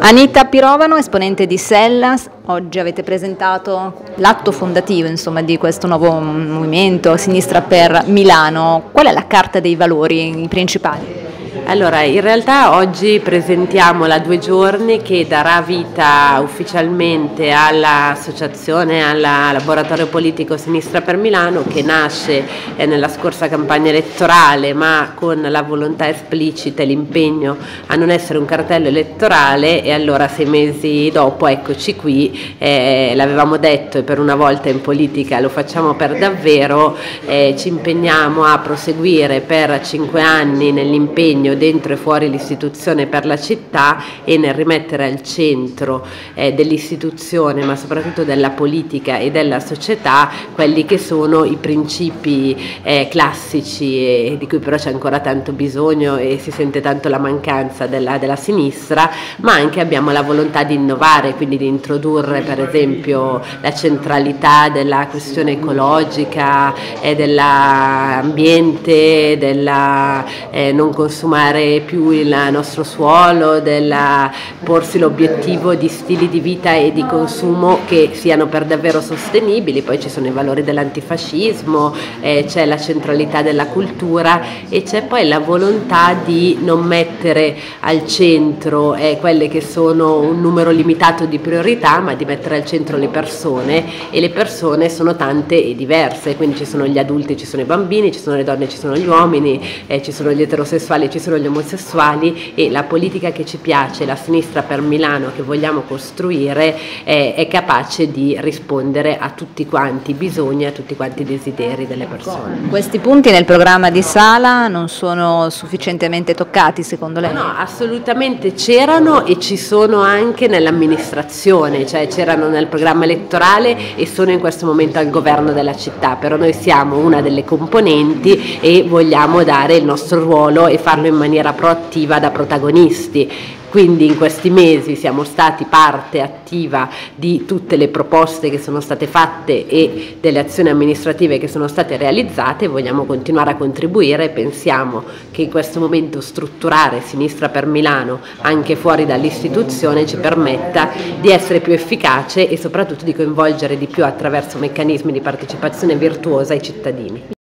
Anita Pirovano, esponente di Sellas, oggi avete presentato l'atto fondativo insomma, di questo nuovo movimento Sinistra per Milano. Qual è la carta dei valori, principali? Allora, in realtà oggi presentiamo la due giorni che darà vita ufficialmente all'associazione, al laboratorio politico Sinistra per Milano che nasce eh, nella scorsa campagna elettorale ma con la volontà esplicita e l'impegno a non essere un cartello elettorale. E allora sei mesi dopo eccoci qui, eh, l'avevamo detto e per una volta in politica lo facciamo per davvero, eh, ci impegniamo a proseguire per cinque anni nell'impegno dentro e fuori l'istituzione per la città e nel rimettere al centro eh, dell'istituzione, ma soprattutto della politica e della società, quelli che sono i principi eh, classici e di cui però c'è ancora tanto bisogno e si sente tanto la mancanza della, della sinistra, ma anche abbiamo la volontà di innovare, quindi di introdurre per esempio la centralità della questione ecologica e dell'ambiente, della eh, non consumare più il nostro suolo, della porsi l'obiettivo di stili di vita e di consumo che siano per davvero sostenibili, poi ci sono i valori dell'antifascismo, eh, c'è la centralità della cultura e c'è poi la volontà di non mettere al centro eh, quelle che sono un numero limitato di priorità, ma di mettere al centro le persone. E le persone sono tante e diverse, quindi ci sono gli adulti, ci sono i bambini, ci sono le donne, ci sono gli uomini, eh, ci sono gli eterosessuali, ci sono gli omosessuali e la politica che ci piace, la sinistra per Milano che vogliamo costruire è, è capace di rispondere a tutti quanti i bisogni, a tutti quanti i desideri delle persone. Questi punti nel programma di Sala non sono sufficientemente toccati secondo lei? No, assolutamente c'erano e ci sono anche nell'amministrazione, cioè c'erano nel programma elettorale e sono in questo momento al governo della città, però noi siamo una delle componenti e vogliamo dare il nostro ruolo e farlo in maniera proattiva da protagonisti quindi in questi mesi siamo stati parte attiva di tutte le proposte che sono state fatte e delle azioni amministrative che sono state realizzate e vogliamo continuare a contribuire. Pensiamo che in questo momento strutturare Sinistra per Milano anche fuori dall'istituzione ci permetta di essere più efficace e soprattutto di coinvolgere di più attraverso meccanismi di partecipazione virtuosa i cittadini.